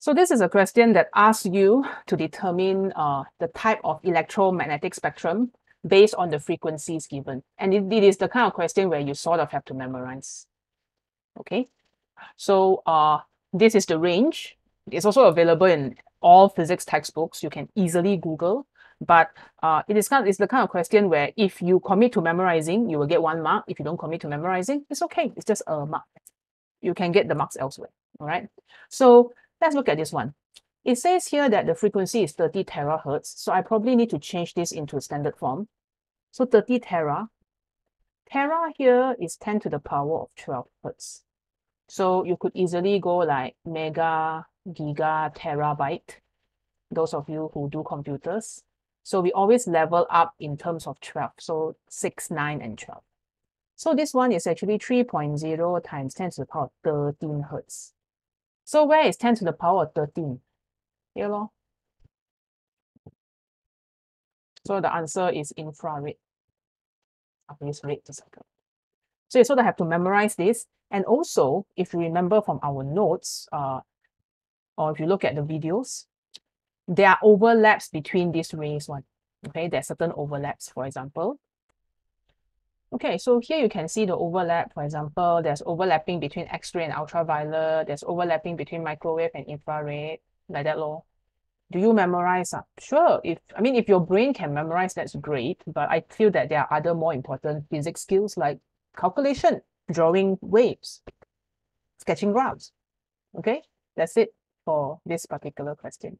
So this is a question that asks you to determine uh, the type of electromagnetic spectrum based on the frequencies given. And it, it is the kind of question where you sort of have to memorize. Okay, so uh, this is the range. It's also available in all physics textbooks. You can easily Google, but uh, it is kind of, it's the kind of question where if you commit to memorizing, you will get one mark. If you don't commit to memorizing, it's okay. It's just a mark. You can get the marks elsewhere. All right. So let's look at this one. It says here that the frequency is 30 terahertz. So I probably need to change this into standard form. So 30 tera. Tera here is 10 to the power of 12 hertz. So you could easily go like mega, giga, terabyte. Those of you who do computers. So we always level up in terms of 12. So 6, 9, and 12. So this one is actually 3.0 times 10 to the power 13 hertz. So where is 10 to the power of 13? Here, lor. So the answer is infrared. Use red to circle. So you sort of have to memorize this. And also, if you remember from our notes, uh, or if you look at the videos, there are overlaps between these rays one. Okay, there are certain overlaps, for example. Okay, so here you can see the overlap. For example, there's overlapping between X-ray and ultraviolet. There's overlapping between microwave and infrared, like that law. Do you memorize? Uh? Sure. If I mean, if your brain can memorize, that's great. But I feel that there are other more important physics skills like calculation, drawing waves, sketching graphs. Okay, that's it for this particular question.